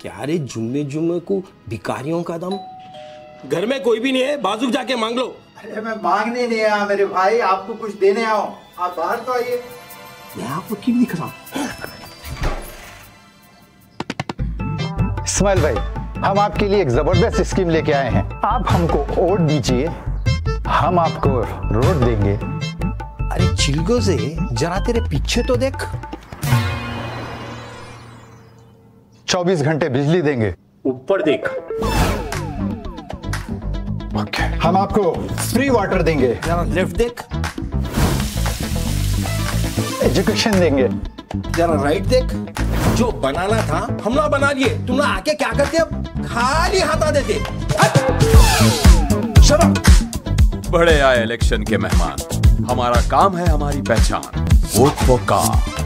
क्या रे जुम्मे जुम्मे को भिकारियों का दम? घर में कोई भी नहीं है बाजू जाके मांग लो। अरे मैं मांगने नहीं आया मेरे भाई आपको कुछ देने आओ। आप बाहर तो आइए। मैं आपको क्यों दिख रहा? हूँ इस्माइल भाई हम आपके लिए एक ज़बरदस्त स्कीम लेके आए हैं। आप हमको वोट दीजिए हम आपको रोड देंगे। अरे चिलगो से जरा तेरे पीछे तो देख। 24 घंटे बिजली देंगे। ऊपर देख। ओके हम आपको फ्री वाटर देंगे। जरा लेफ़्ट देख। एजुकेशन देंगे। जरा राइट देख। जो बनाना था हम ना बना लिए। तुम ना आके क्या करते अब? खाली हटा। देते बड़े आए इलेक्शन के मेहमान। हमारा काम है हमारी पहचान। Vote for car